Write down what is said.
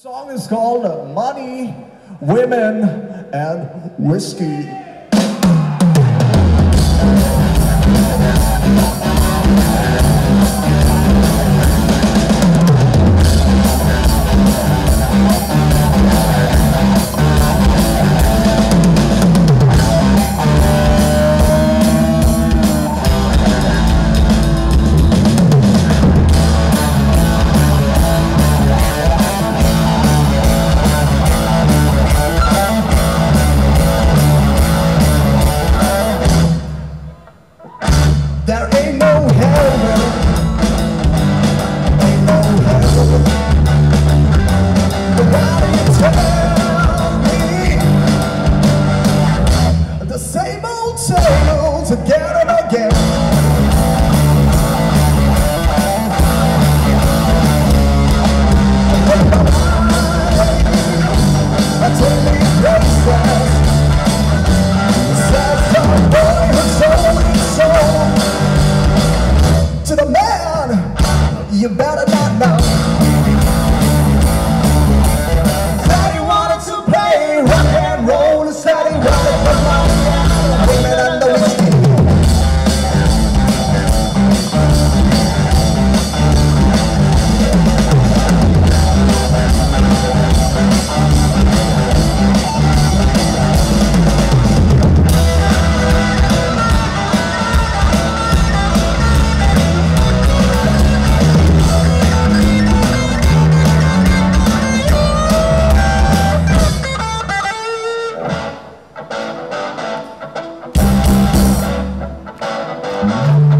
song is called Money, Women, and Whiskey. You better Música